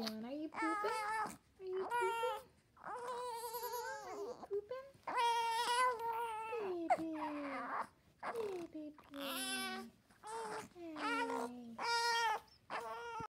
Are you pooping? Are you pooping? Are you pooping? Baby. Baby, baby.